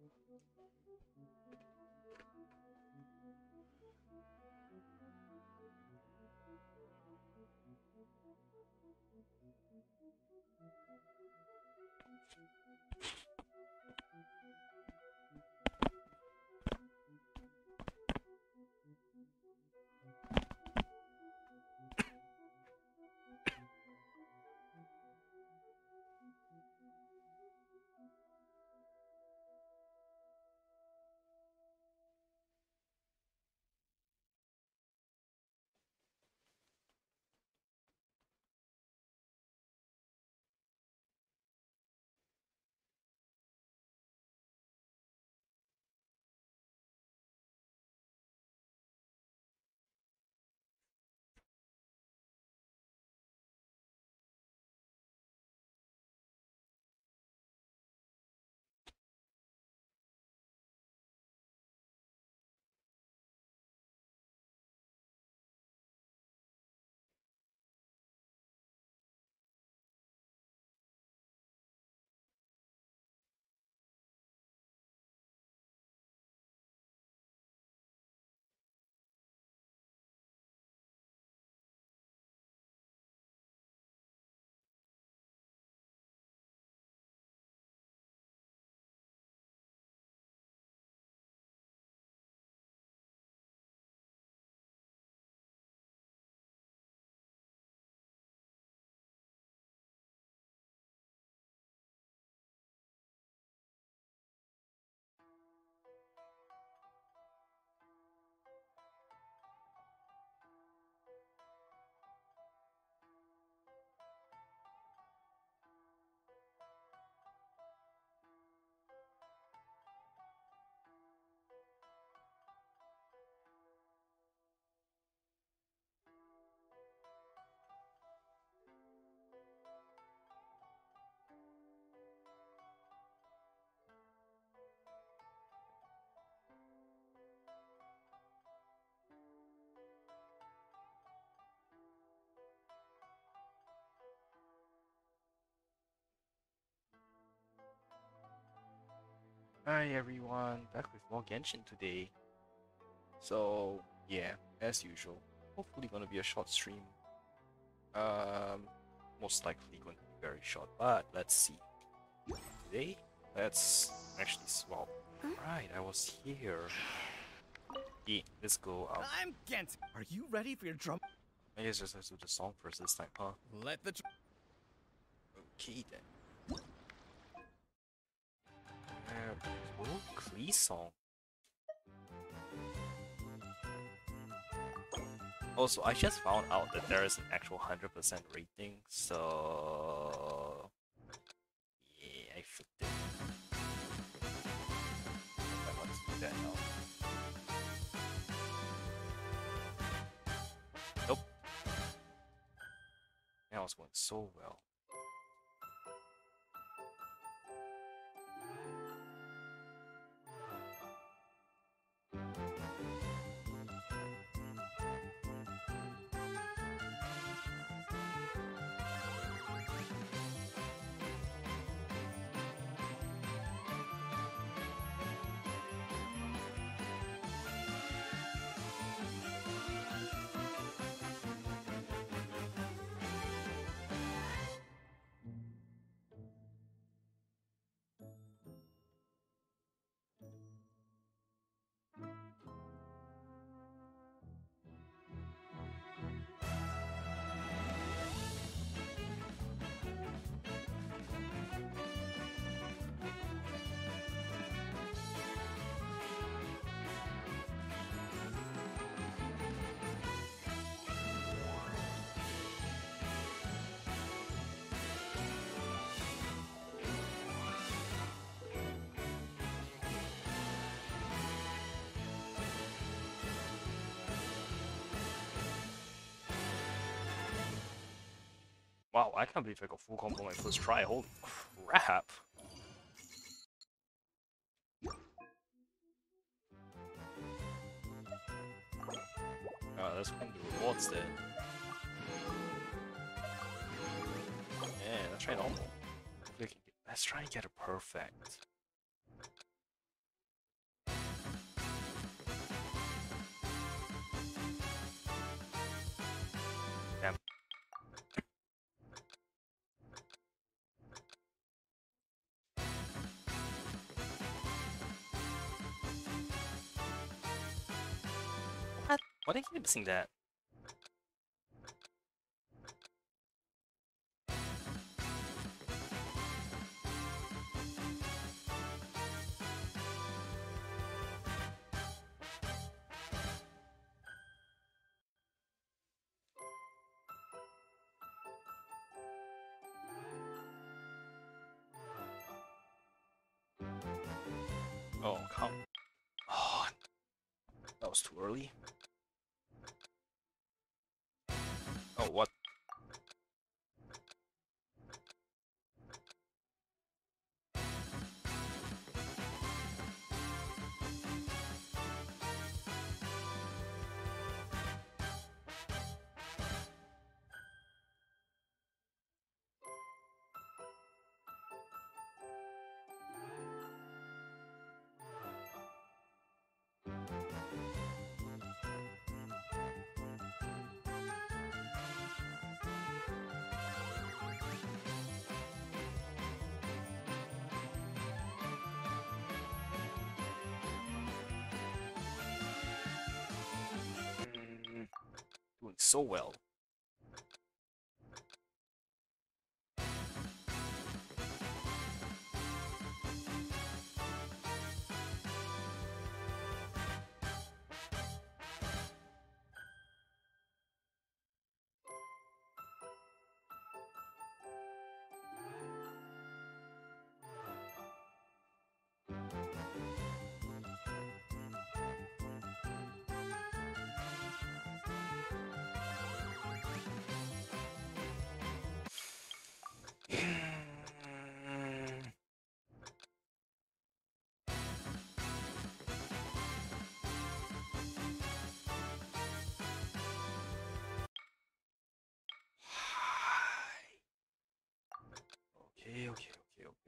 Thank you. Hi everyone, back with more Genshin today. So yeah, as usual, hopefully gonna be a short stream. Um, most likely going to be very short, but let's see. Today, let's actually swap. Right, I was here. Yeah, let's go out. I'm Gent. Are you ready for your drum? I guess just let's do the song first this time, huh? Let the. Okay then. Uh, oh, Klee song. Also, I just found out that there is an actual 100% rating, so... Yeah, I flipped it. I want to do that now. Nope. That was going so well. Wow, I can't believe I got full combo my first try. Holy crap! Why did I keep missing that? So well.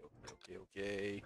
Okay, okay, okay,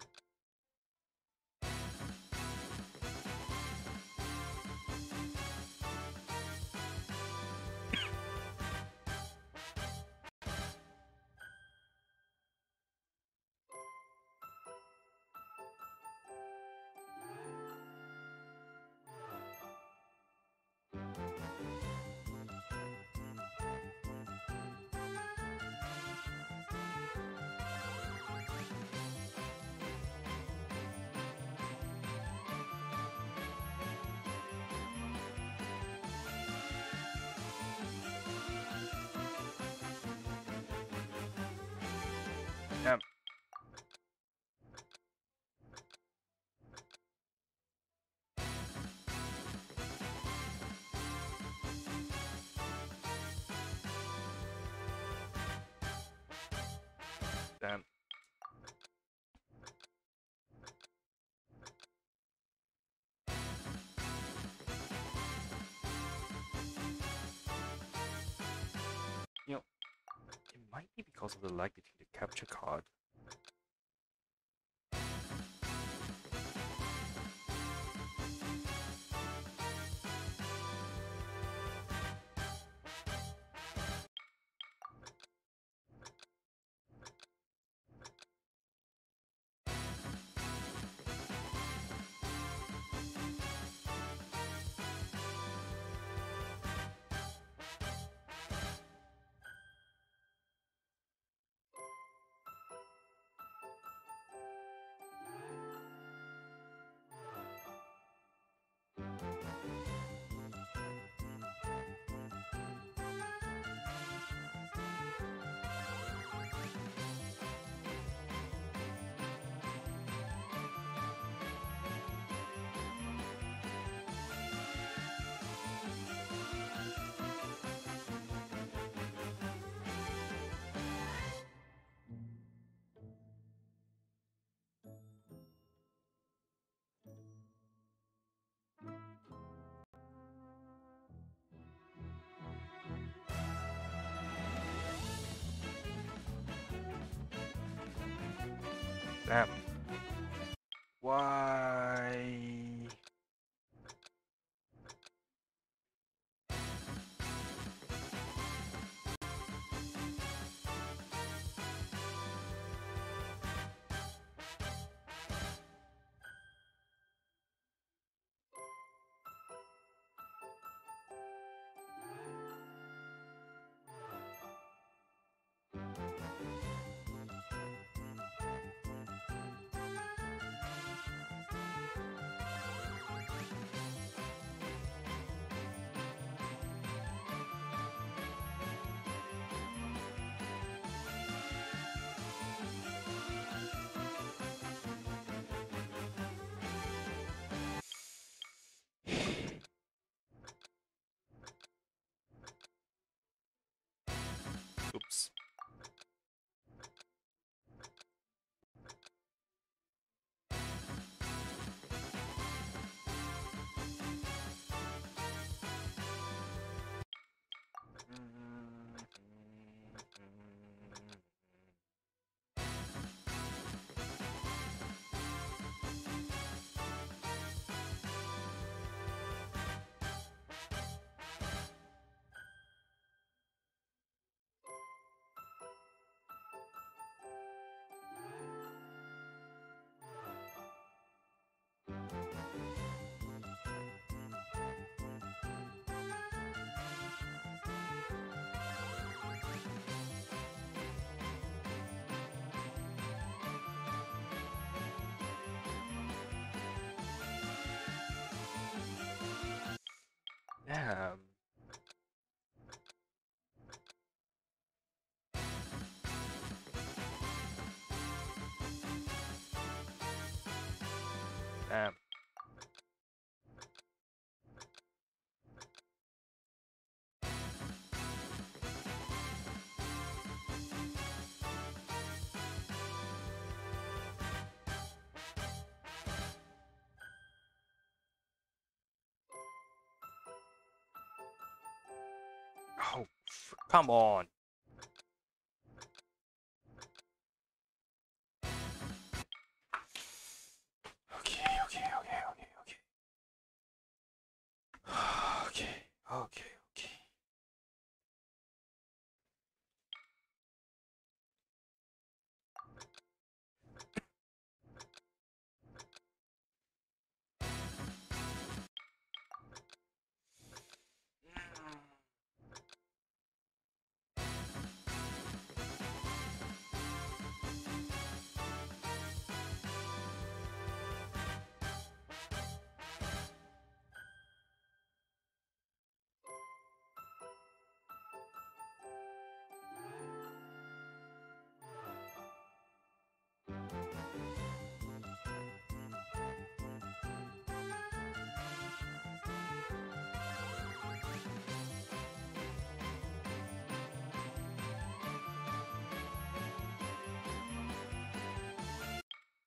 because of the lag between the capture card. Damn. Why? Damn. Come on.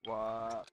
What?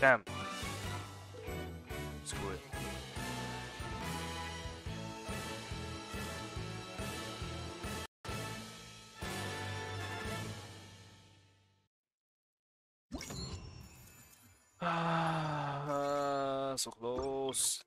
Damn. Screw it. Ah, so close.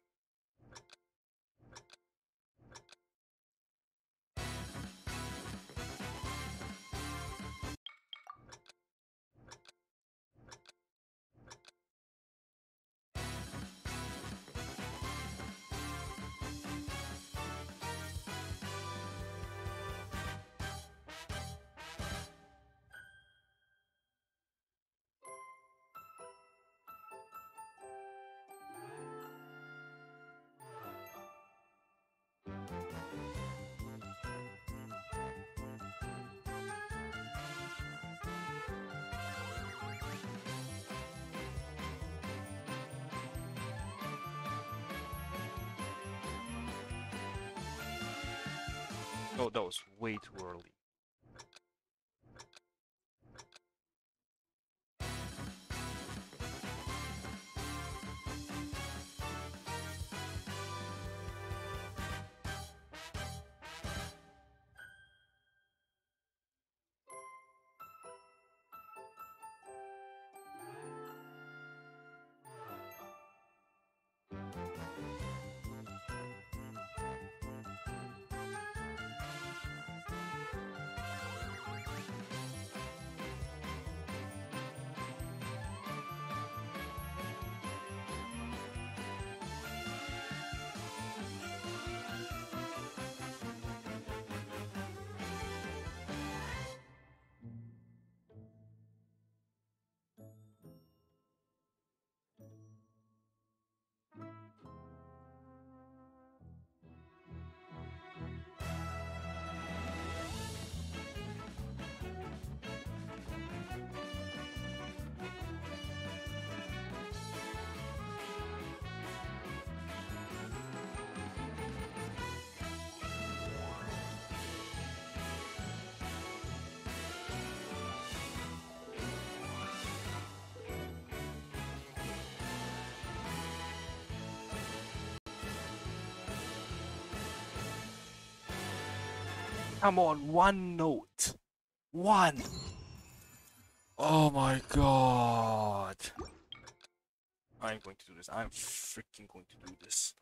Oh, that was way too early. Come on, one note. One. Oh my god. I'm going to do this. I'm freaking going to do this.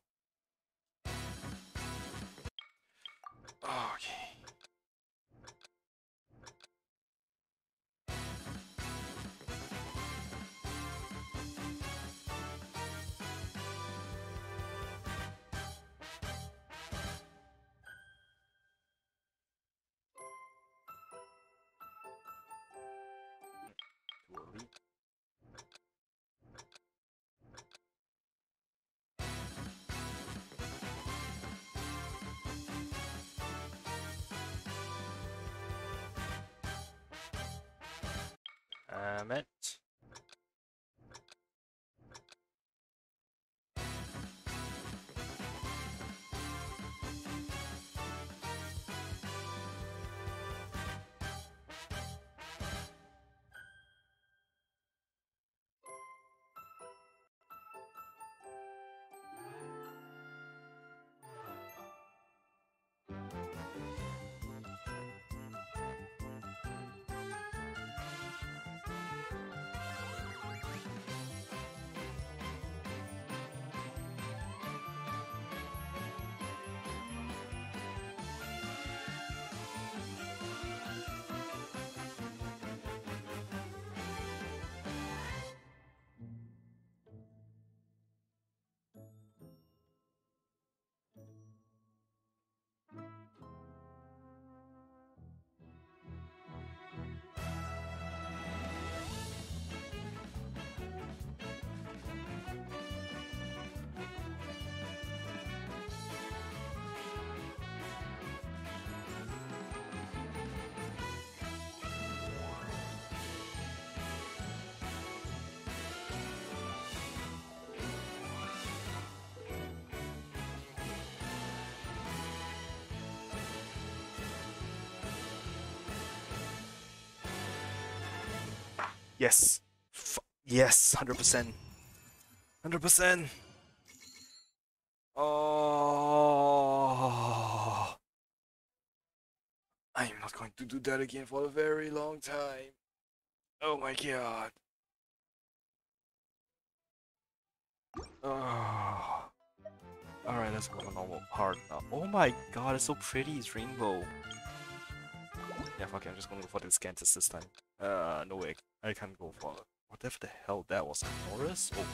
Okay. Yes. F yes, 100%. 100%. Oh. I'm not going to do that again for a very long time. Oh my god. Oh. Alright, let's go on normal hard now. Oh my god, it's so pretty, it's rainbow. Yeah, fuck it, I'm just gonna go for the Scantus this time. Uh, no way. I can't go for whatever the hell that was. Norris? Oh.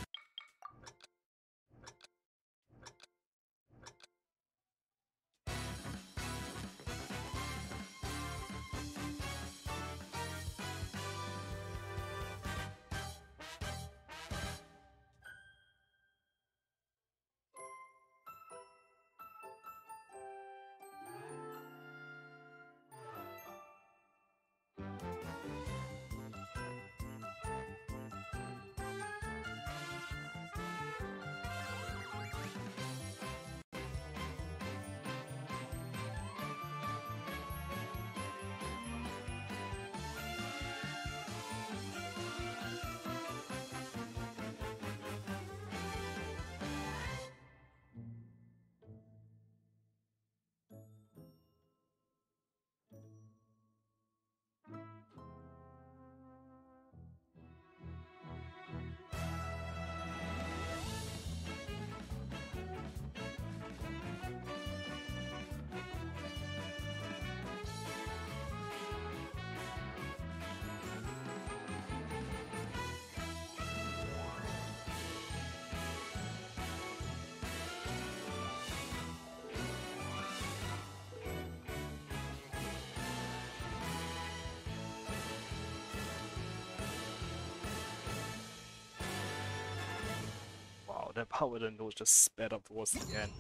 That power the nose just sped up towards the end.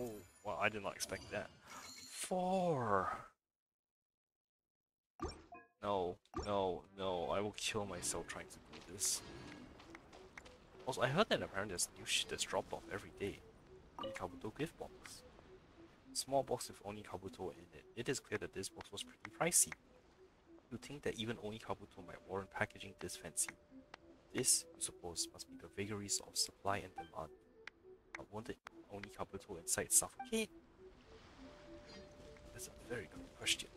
Oh, wow, I did not expect that. Four. No, no, no, I will kill myself trying to do this. Also, I heard that apparently there's new shit that's dropped off every day. Oni Kabuto gift box. Small box with only Kabuto in it. It is clear that this box was pretty pricey. You'd think that even only Kabuto might warrant packaging this fancy. This, you suppose, must be the vagaries of supply and demand. Won't the Oni Kabuto inside suffocate? That's a very good question.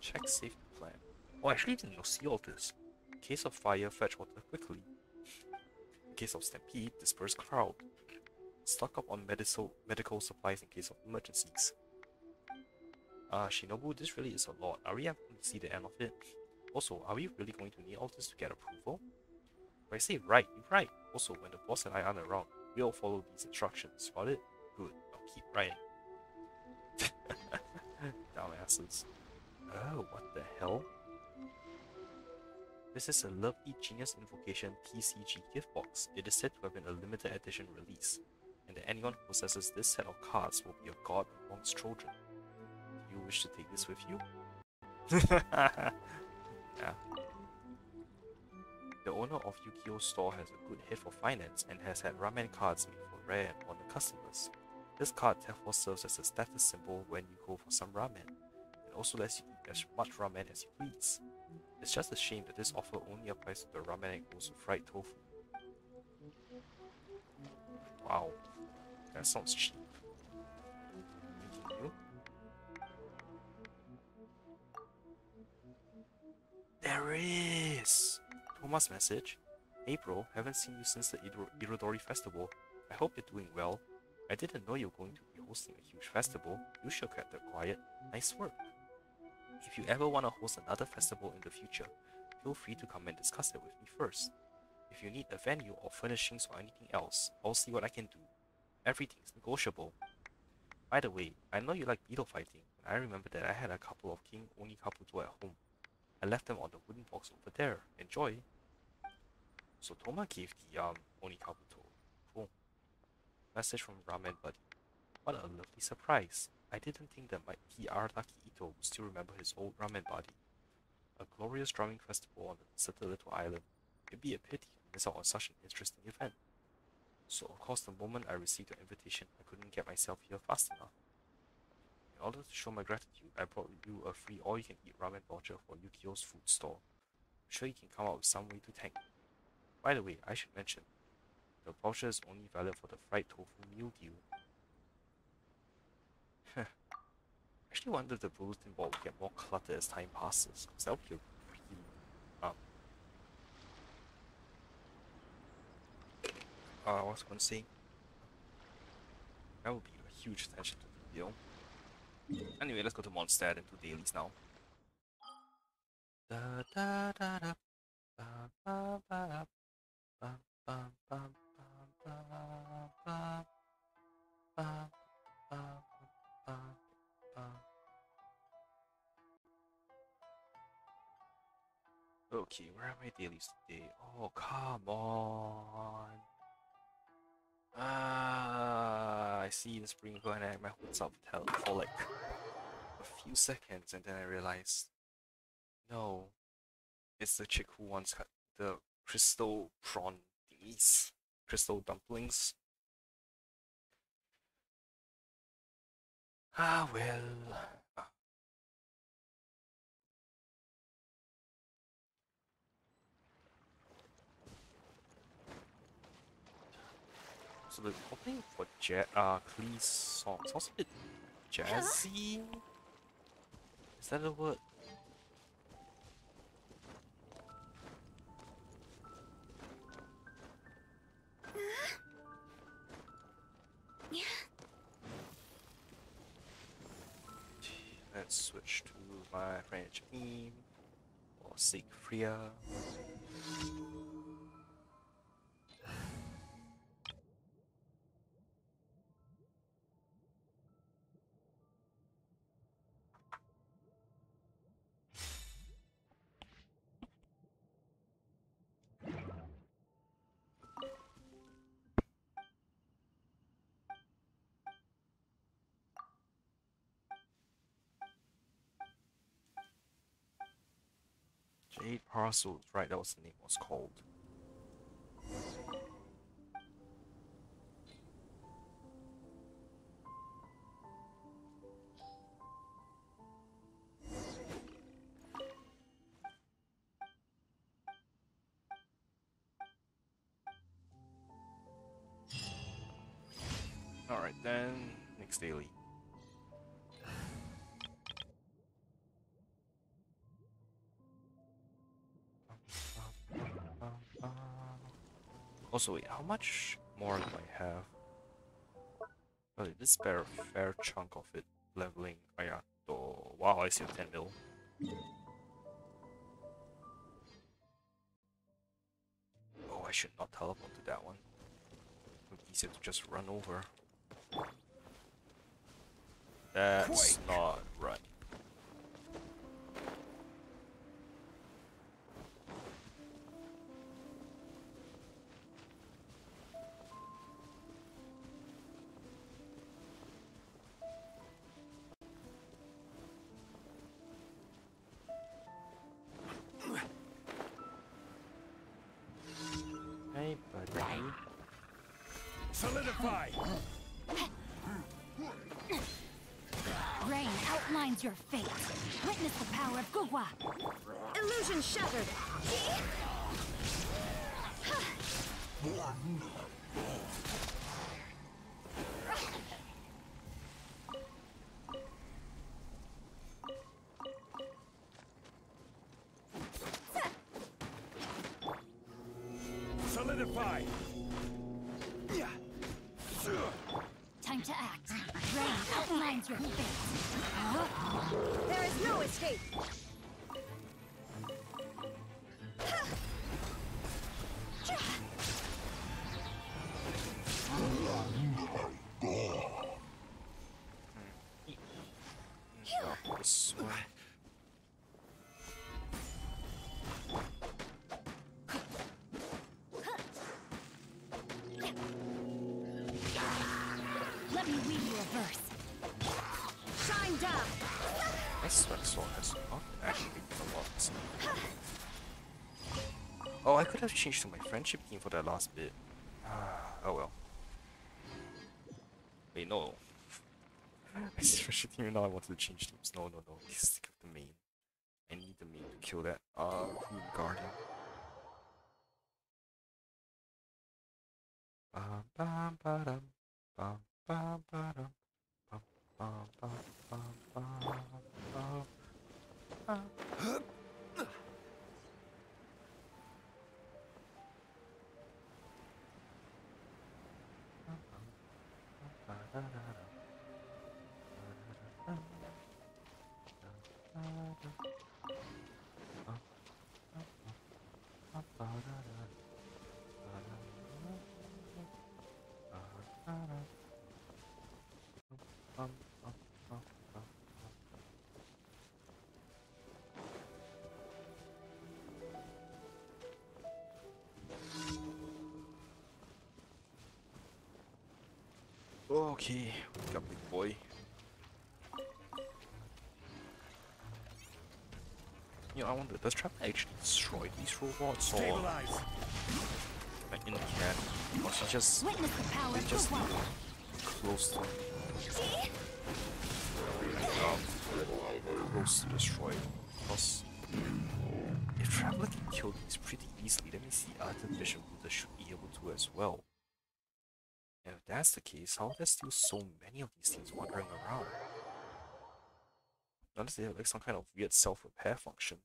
Check safety plan. Oh, I actually didn't see all this. In case of fire, fetch water quickly. In case of stampede, disperse crowd. Stock up on medical supplies in case of emergencies. Uh, Shinobu, this really is a lot. Are we ever going to see the end of it? Also, are we really going to need all this to get approval? I say right, you're right. Also, when the boss and I aren't around, we'll follow these instructions. Got it? Good. I'll keep writing. Dumbasses. Oh, what the hell? This is a lovely Genius Invocation TCG gift box. It is said to have been a limited edition release, and that anyone who possesses this set of cards will be a god amongst children. Wish to take this with you? yeah. The owner of Yukio's store has a good head for finance and has had ramen cards made for rare and honored customers. This card therefore serves as a status symbol when you go for some ramen. It also lets you eat as much ramen as you please. It's just a shame that this offer only applies to the ramen and goes with fried tofu. Wow, that sounds cheap. Thoma's message. April, haven't seen you since the Iro- Irodori festival. I hope you're doing well. I didn't know you were going to be hosting a huge festival. You sure kept it quiet. Nice work. If you ever want to host another festival in the future, feel free to come and discuss it with me first. If you need a venue or furnishings or anything else, I'll see what I can do. Everything's negotiable. By the way, I know you like beetle fighting, and I remember that I had a couple of King Oni Kabuto at home. I left them on the wooden box over there. Enjoy! So Thoma gave the um Oni Kabuto. Cool. Message from Ramen Buddy. What a lovely surprise. I didn't think that mighty Arataki Itto would still remember his old ramen buddy. A glorious drumming festival on deserted little island. It'd be a pity to miss out on such an interesting event. So of course the moment I received the invitation, I couldn't get myself here fast enough. In order to show my gratitude, I brought you a free all-you-can-eat ramen voucher for Yukio's food store. I'm sure you can come up with some way to thank me. By the way, I should mention, the voucher is only valid for the fried tofu meal deal. I actually wonder if the bulletin board will get more cluttered as time passes, because that would be really, um, uh, what was going to say? That would be a huge attention to the detail. Anyway, let's go to Mondstadt and do dailies now. Da da da da. Okay, where are my dailies today? Oh, come on. Ah, I see the sprinkler and I my hopes up held for like a few seconds and then I realized no, it's the chick who wants the crystal prawn thingies, crystal dumplings. Ah, well. So the opening for ja uh, Klee's song sounds a bit jazzy. Is that a word? Switch to my French meme or seek Siegfried. Parcels, right, that was the name it was called. Also, wait, how much more do I have? Oh, this spare a fair chunk of it leveling. Oh. Oh, wow, I see a 10 mil. Oh, I should not teleport to that one. It would be easier to just run over. That's not your fate. Witness the power of Guhua. Illusion shattered. My sweat sword has not actually a lot. Oh, I could have changed to my friendship team for that last bit. oh well. Wait, no. My friendship team now I wanted to change teams. No, no, no. Stick with the main. I need the main to kill that uh Guardian. Okay, wake up, big boy. You know, I wonder, does Trap actually destroy these robots or Stabilize! like in the can? Or she just Witness the power they just Guhua. close to um, close to destroy it? Because if Traveler can kill these pretty easily, that means the other Vision Builder should be able to as well. If that's the case, how are there still so many of these things wandering around? Unless they have like some kind of weird self-repair function.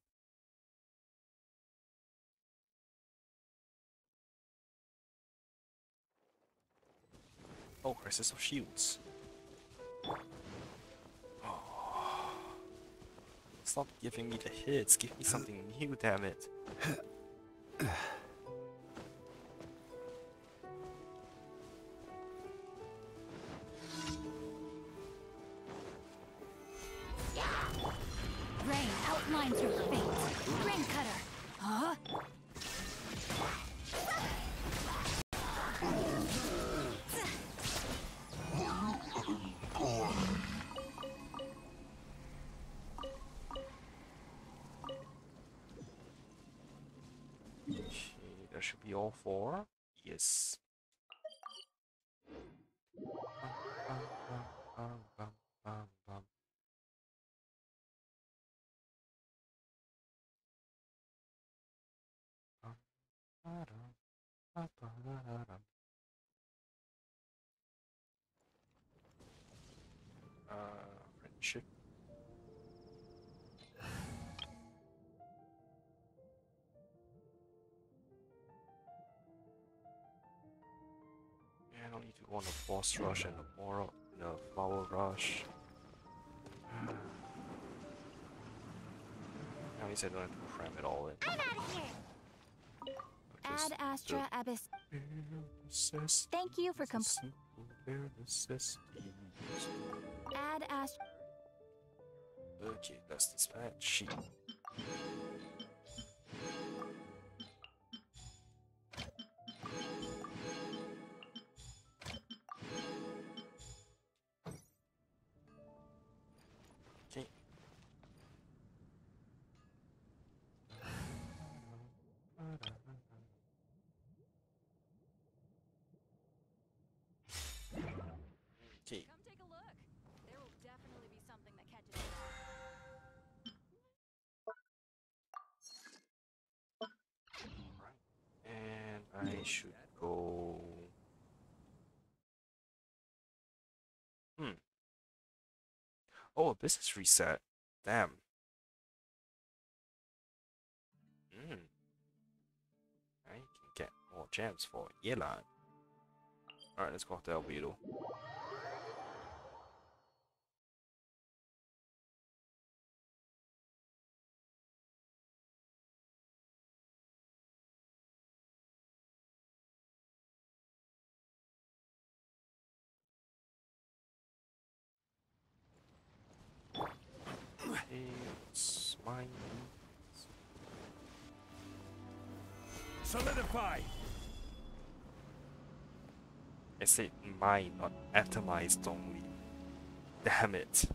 Oh, Crisis of Shields. Oh. Stop giving me the hits, give me something new, damn it. fate. Rain cutter. Huh? That should be all four. Yes. Yeah, I don't need to go on a boss rush and a moral and a flower rush. At least I don't have to cram it all in. I'm out of here. Just Ad Astra Abyss. Thank you for com- simple bare necessities. Ad Astra. Okay, that's dispatch Oh, a business reset. Damn. Hmm. I can get more gems for Yelan. Alright, let's go to Albedo. Hey, Solidify! I said mine, not atomized only. Damn it.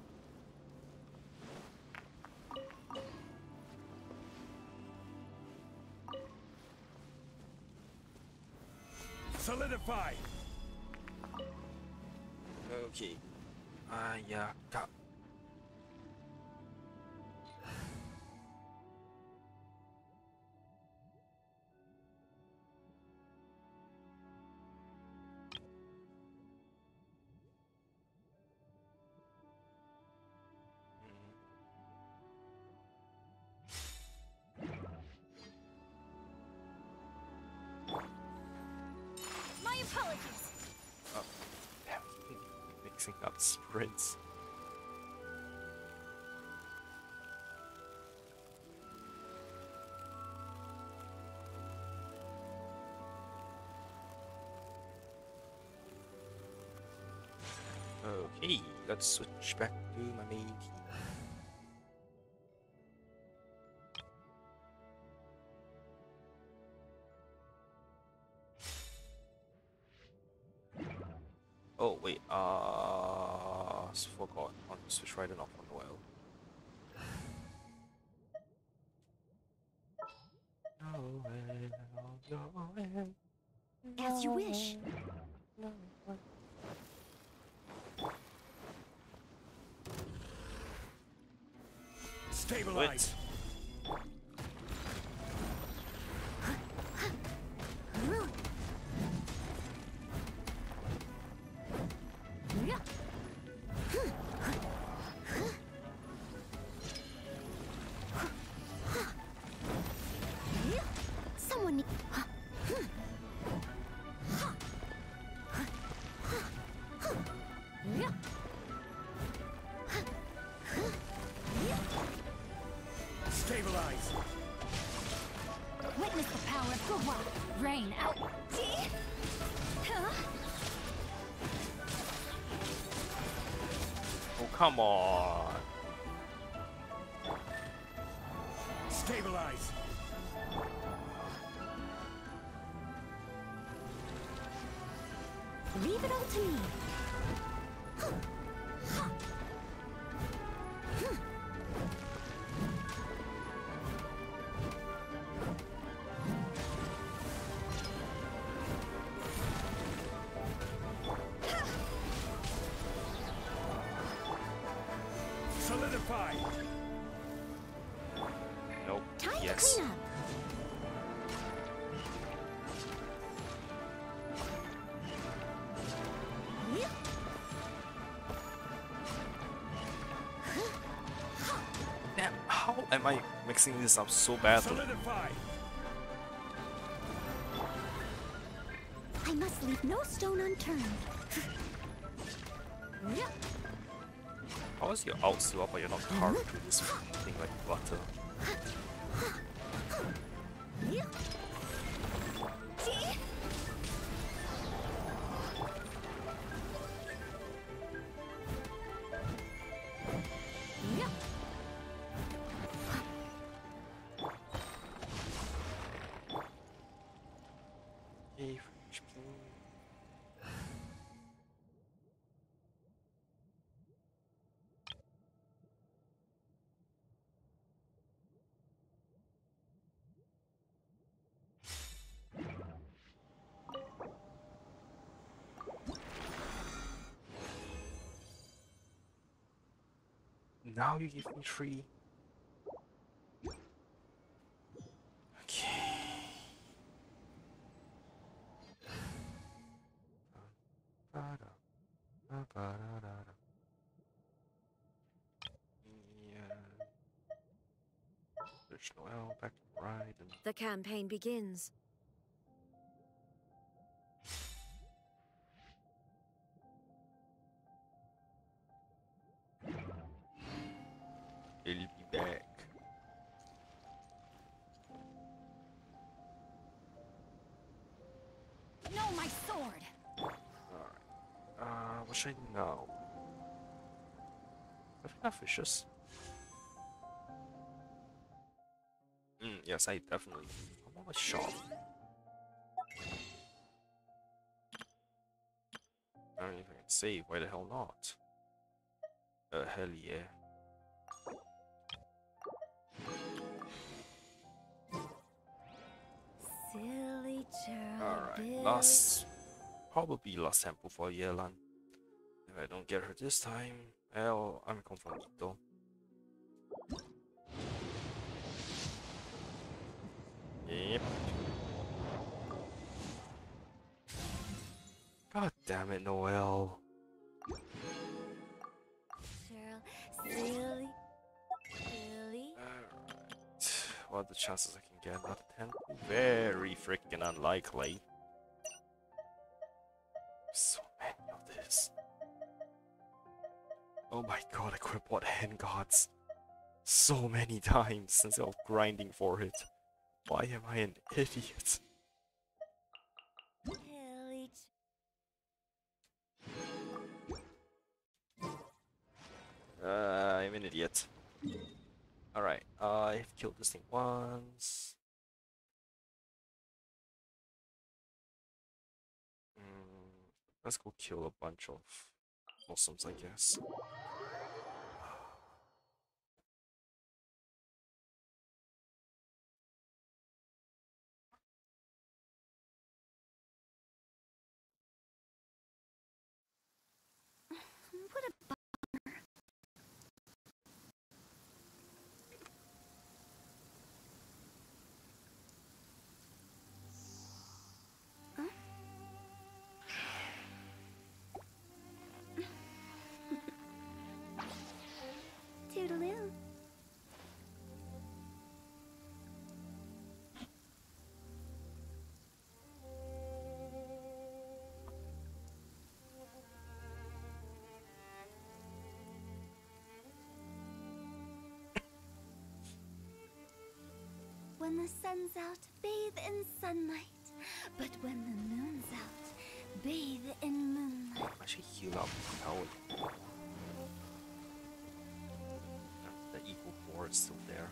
Solidify! Okay. Ah, yeah. Mixing up sprints. Okay, let's switch back to my main team. On switch right and off on the well. As you wish. Stabilize! Someone. Rain out. Oh come on! Am I mixing this up so badly? I must leave no stone unturned. How is your out up but you're not uh-huh. carved through this thing like butter? Now you give me three. Okay. Yeah. There's Noelle back right The campaign begins. Have? Mm, yes, I definitely. I'm on my shop. I don't even if I can save. Why the hell not? Uh, hell yeah. Silly Alright, Cherubil. last. Probably last sample for Yelan. If I don't get her this time, I'm ah, conformito. Yep. God damn it, Noelle. Cheryl, silly, silly. Alright. What are the chances I can get another 10? Very freaking unlikely. Oh my god, have bought hand gods so many times instead of grinding for it. Why am I an idiot? Uh, I'm an idiot. Alright, I've killed this thing once. Mm, let's go kill a bunch of possums, I guess. When the sun's out, bathe in sunlight. But when the moon's out, bathe in moonlight. Should heal up now. The evil boar is still there.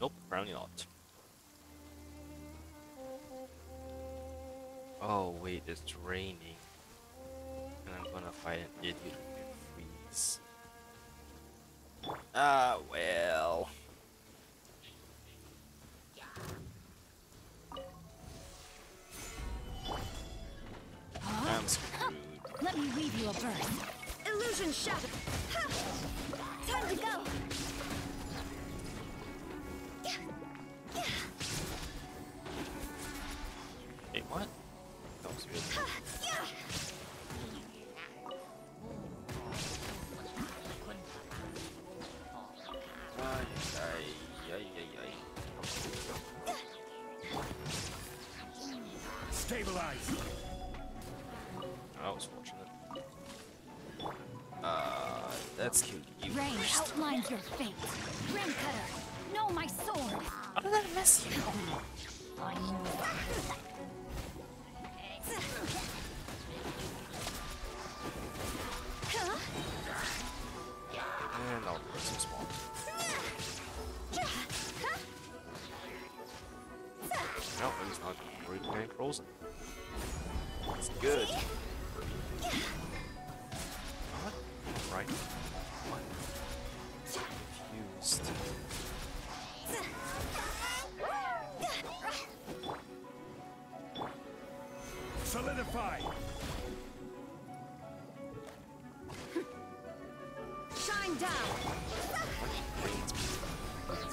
Nope, apparently not. Oh wait, it's raining. And I'm gonna fight an idiot who freeze. Ah well. A bird. Illusion shatter. Ha! Time to go.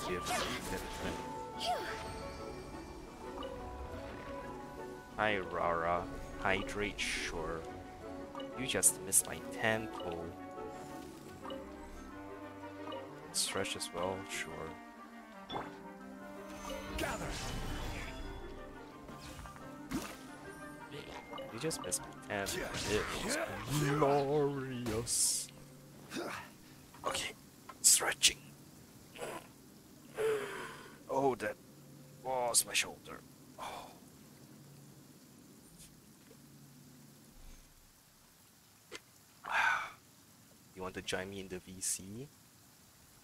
Get it right. Hi Rara. Hydrate, sure. You just missed my tempo. Stretch as well, sure. Just missed my tempo. It was glorious. Okay, stretching. Oh, that was my shoulder. Oh. You want to join me in the VC?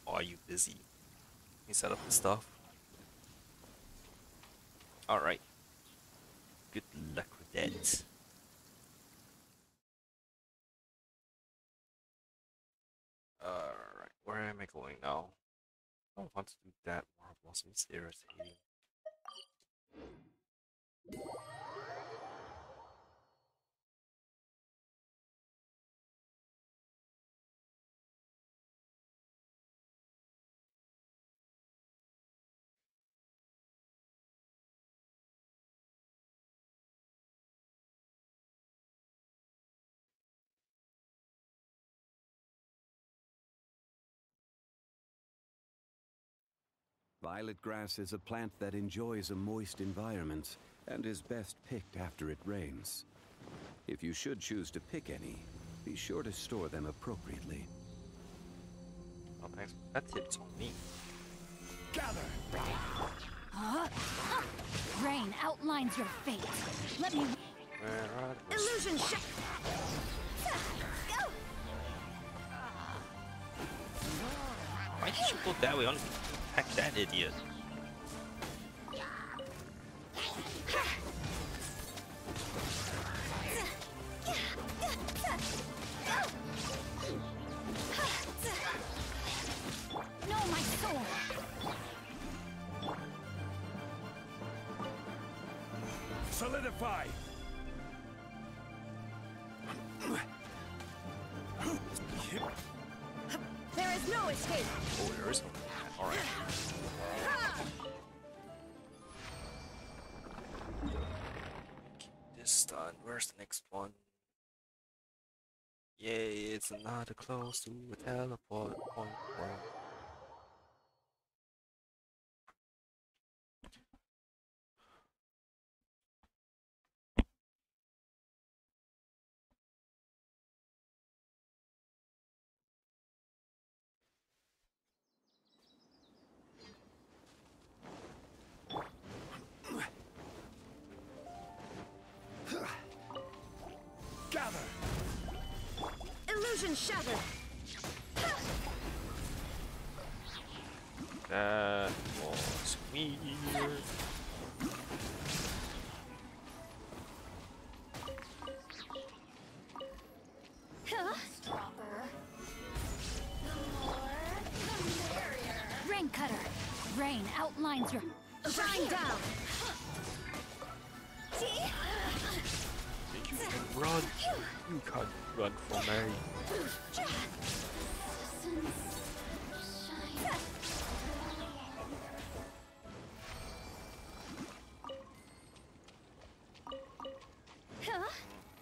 Or are you busy? You set up the stuff? Alright. Good luck with that. Where am I going now? I don't want to do that Mora blossom, it's irritating. Violet grass is a plant that enjoys a moist environment and is best picked after it rains. If you should choose to pick any, be sure to store them appropriately. Oh, thanks. That tip's on me. Gather. Rain outlines your fate. Let me. Where are the Illusion shot. Go. Why did you go that way? On attack that idiot. Know my sword. Solidify. There is no escape. Oh, next one? Yay, it's another close to a teleport point. Rain outlines your. Shine down. You can run? You can't run from me.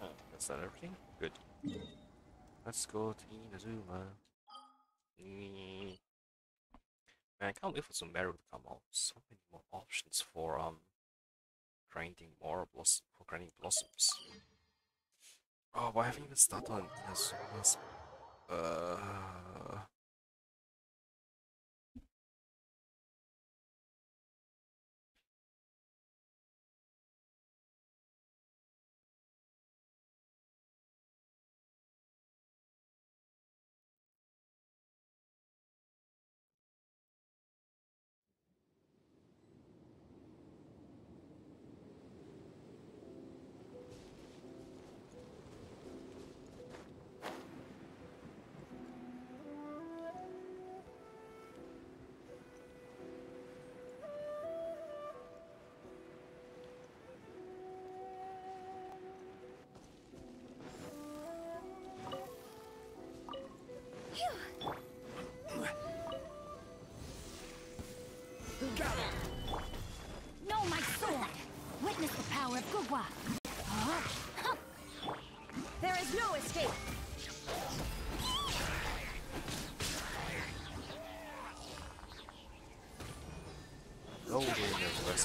Oh, that's that everything? Good. Let's go to Inazuma. Man, I can't wait for Sumeru to come out. So many more options for um grinding more blossom for grinding blossoms. Oh, I haven't even started on Inazuma's. Uh.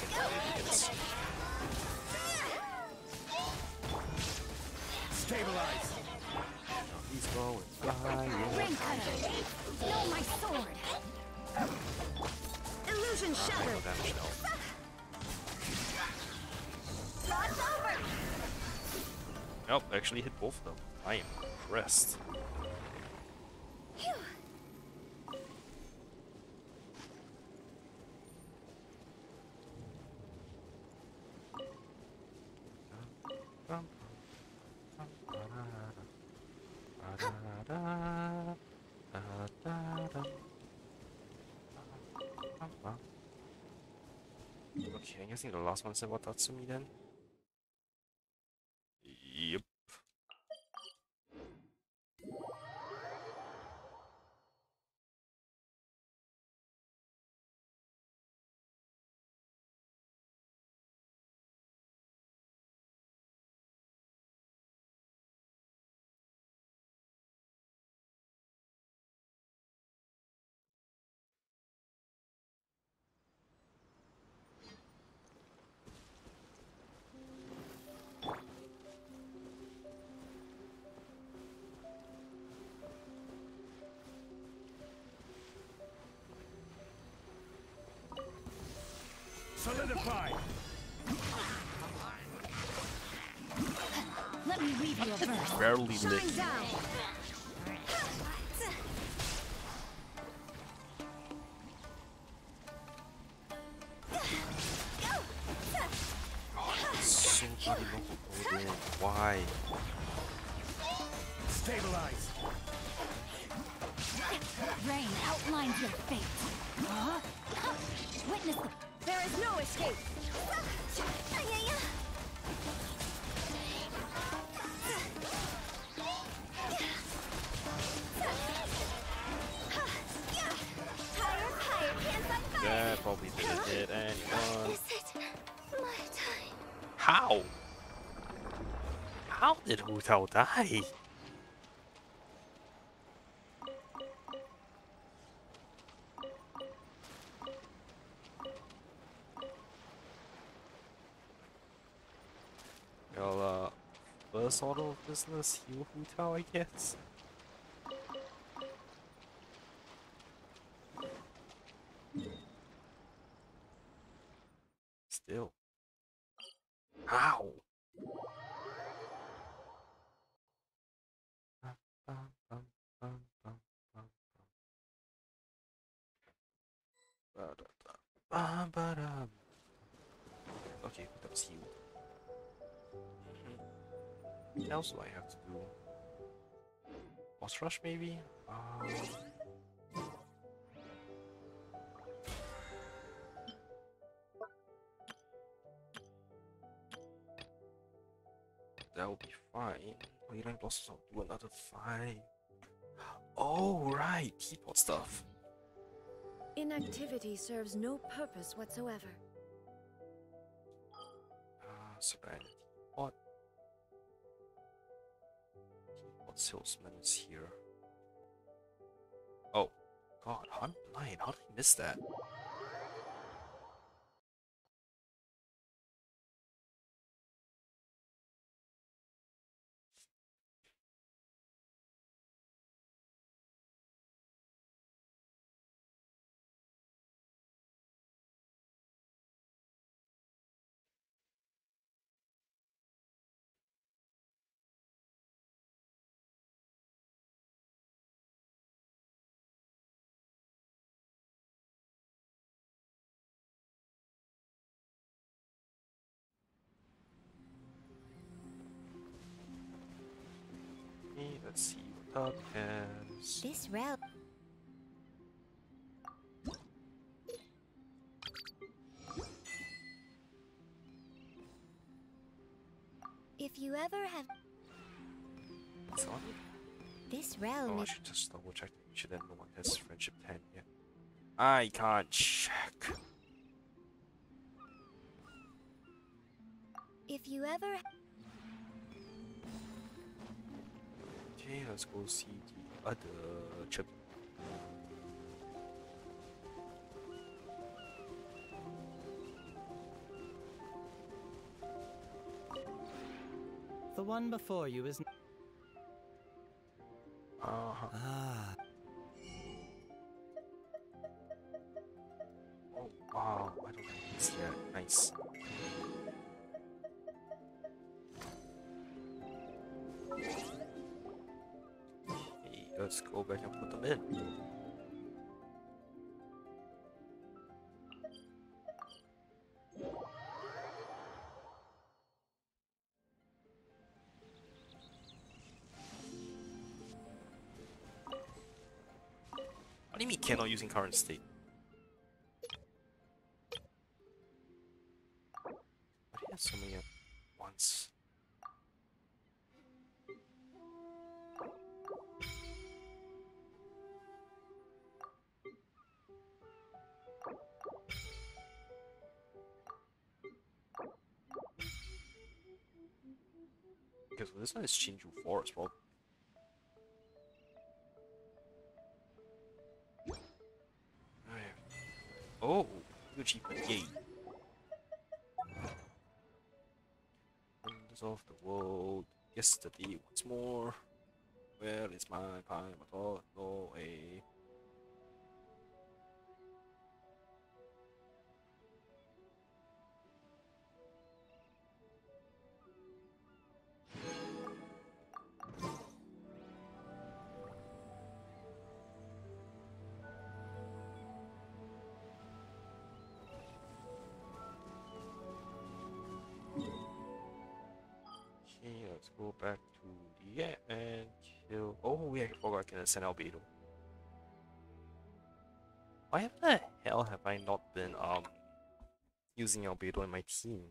Never rest of the idiots. Stabilize. He's going flying. Ring cutter! Know my sword! Illusion shattered! God's over! Nope, actually hit both of them. I am impressed. Okay, the last one said what Tatsumi then? Verse. Barely Shine So bloody long ago. Why? Stabilize. Rain outlines your fate. Huh? Witness. There is no escape! Probably didn't hit anyone. Is it my time? How? How did Hu Tao die? Well, uh, first order of business, heal Hu Tao, I guess. Else do I have to do? Boss rush maybe? Um, that will be fine. Wayland bosses I'll do another five. Oh right, teapot stuff. Inactivity serves no purpose whatsoever. Uh, Serenity. What salesman is here? Oh, God, Hunt Blind. How did I miss that? Up as This realm. If you ever have this Oh, realm I is should just double check to make sure that no one has friendship 10 yet. I can't check. if you ever Okay, let's go see the other chip. The one before you is. You mean cannot using current state? Why do you have so many at once? Because this one is Chinju Forest, bro. Oh, new achievement, yay. Wonders of the world. Yesterday, once more. Where is my pineapple? Oh, no way. I forgot I can send Albedo. Why the hell have I not been um using Albedo in my team?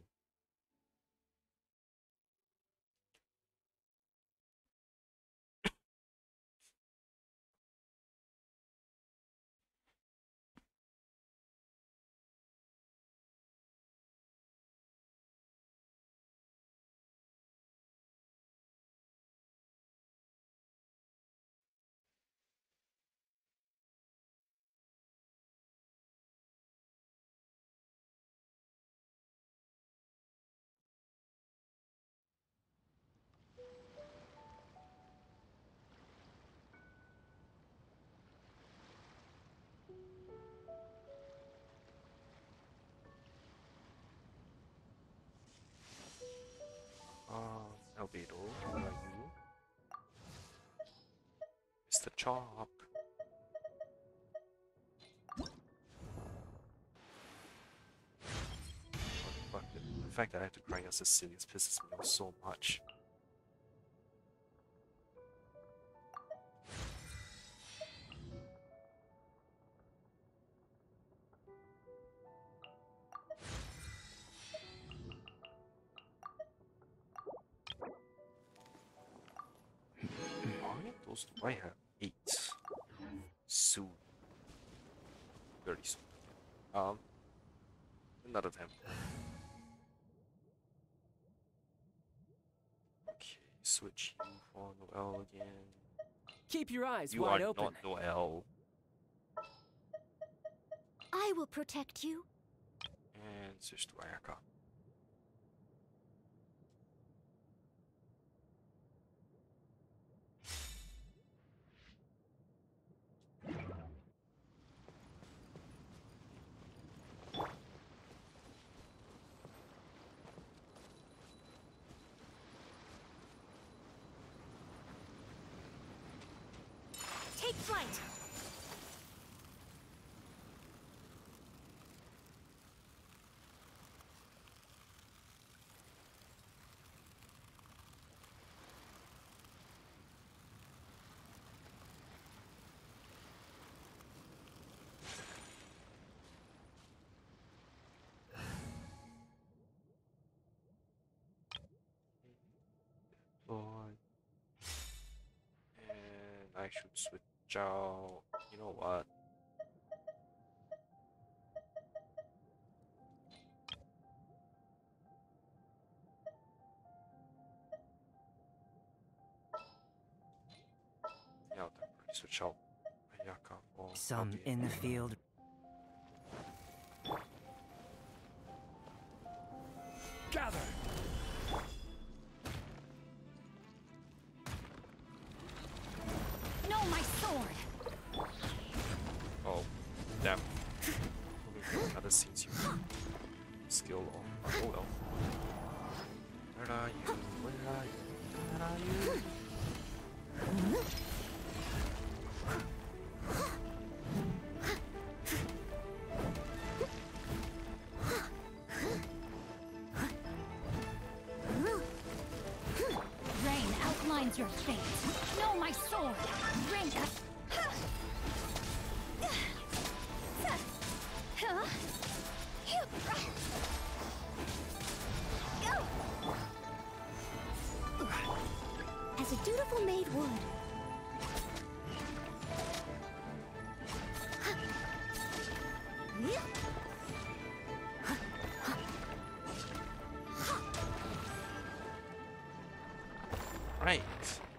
Chalk. The fact that I have to grind as Sicilians pisses me off so much. Those do I have? Eight. Soon. Very soon. Um, another time. Okay, switch you for Noelle again. keep your eyes You wide are open. not Noelle. I will protect you. And switch to Ayaka. Take flight! Should switch out. You know what? Yeah, I'll temporarily switch out Ayaka for Some in the field outlines your fate. No, my sword! Ring As a dutiful maid would.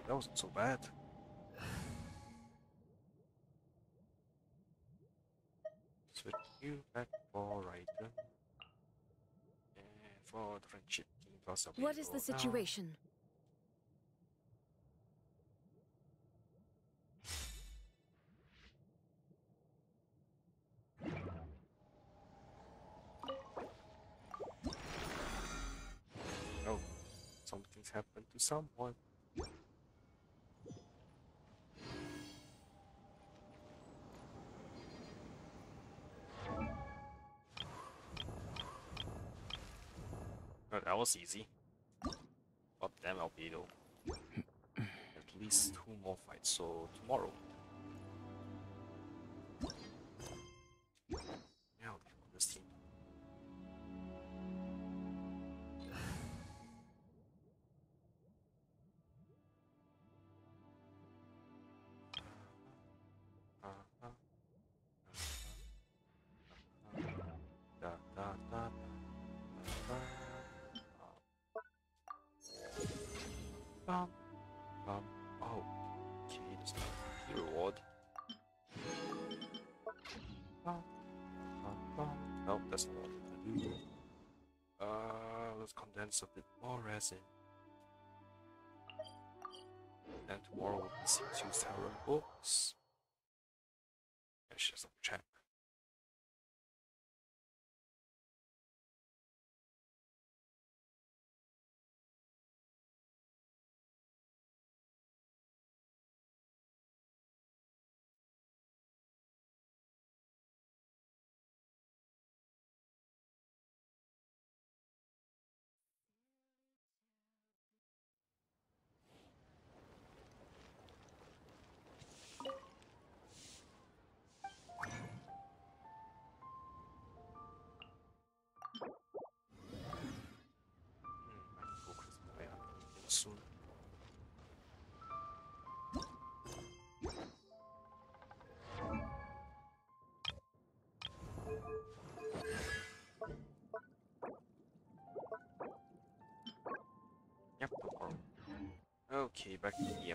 That wasn't so bad. Switch you back for Raiden. And for the friendship team a What is the now. situation? Oh, something's happened to someone. Was easy. Damn Albedo. At least two more fights, so tomorrow. Condense a bit more resin. And tomorrow we'll seeing two Tower books. Okay, back to the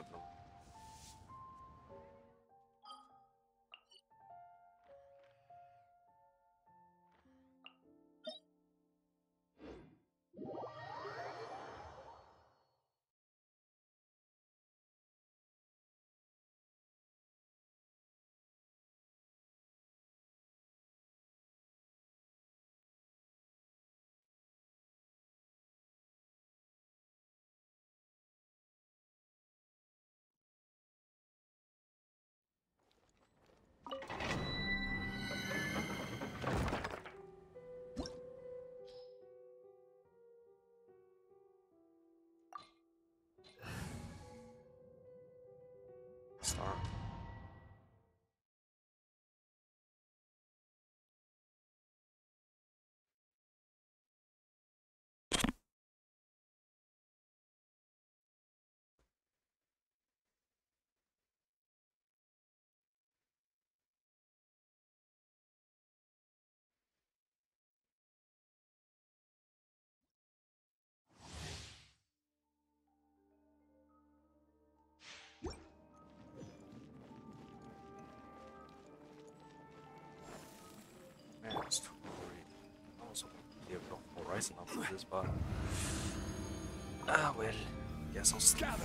star. Enough for this, but ah well. Guess I'll. Gather.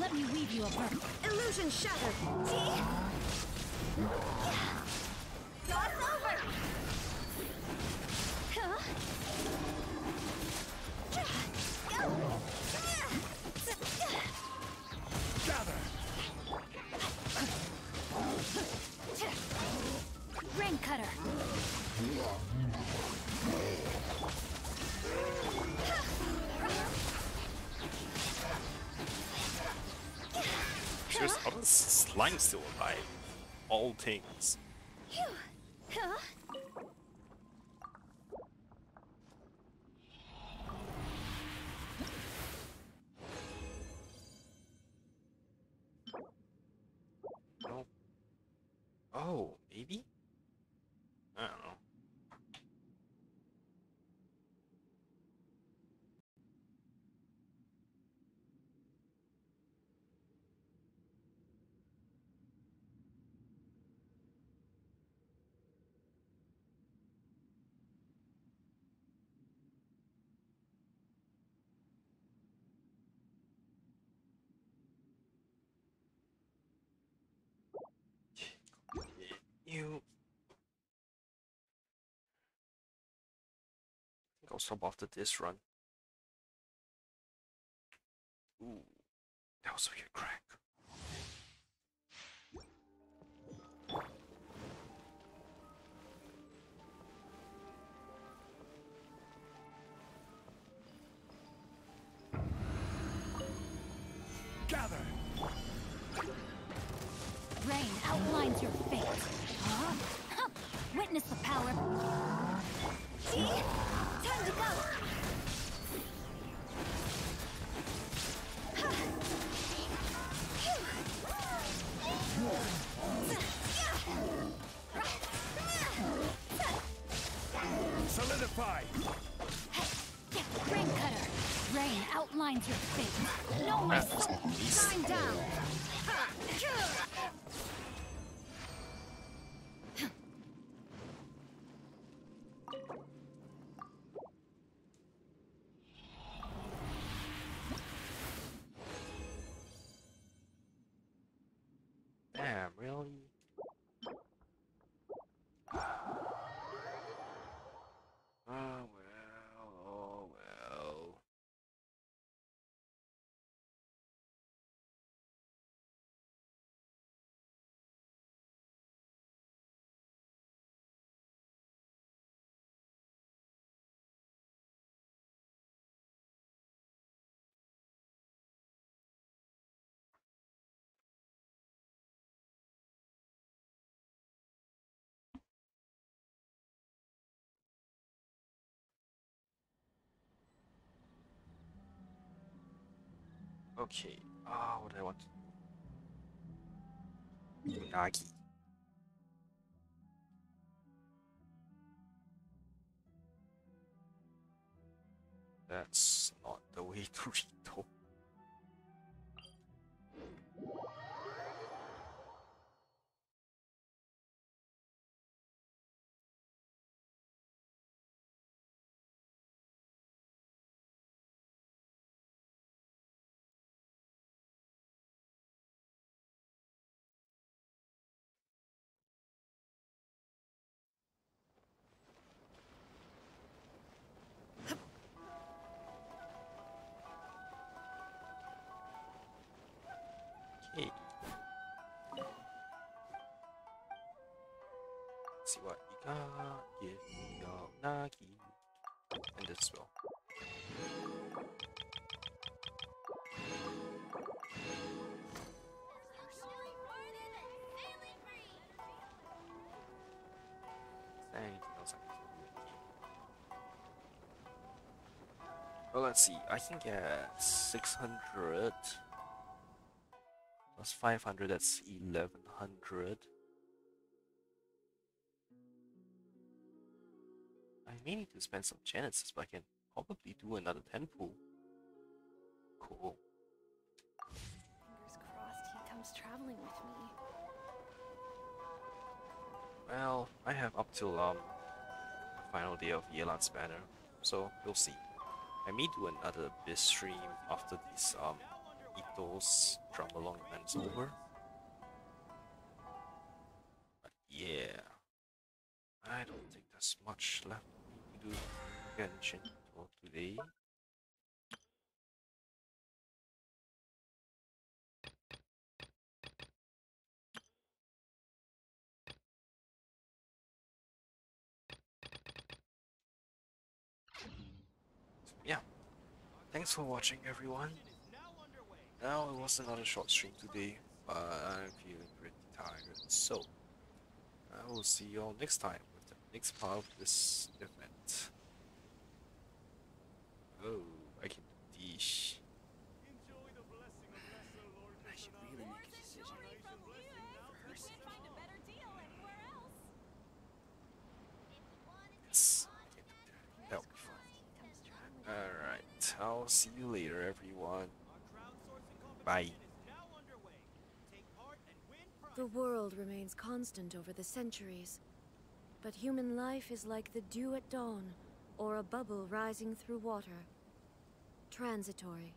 Let me weave you. Illusion shattered. Cross slime still alive? All things. Huh? No. Oh, maybe? I don't know. You. I think I'll stop after this run. Ooh, that was a weird crack. Gather. Rain outlines your fate. Huh? Huh. Witness the power. See? Time to go. Solidify. Rain cutter. Rain outlines your fate. No my That was soul. Shine down. Okay. Ah, what do I want? Unagi. That's not the way to read your Nagi. And this as well. Anything else I can? Well, let's see. I can get 600 plus 500, that's 1100. I may need to spend some chances, but I can probably do another 10 pool. Cool. Fingers crossed he comes traveling with me. Well, I have up till um final day of Yelan's banner, so we'll see. I may do another Abyss stream after this um Itto's drum along event's over. But yeah. I don't think there's much left to do Genshin for today. yeah. Thanks for watching everyone. Now it was another short stream today, but I'm feeling pretty tired, so I will see you all next time next part of this event. Oh, I can do this. I should really make a decision. Yes, I can do that. That'll be fun. Alright, I'll see you later everyone. Bye. The world remains constant over the centuries. But human life is like the dew at dawn, or a bubble rising through water. Transitory.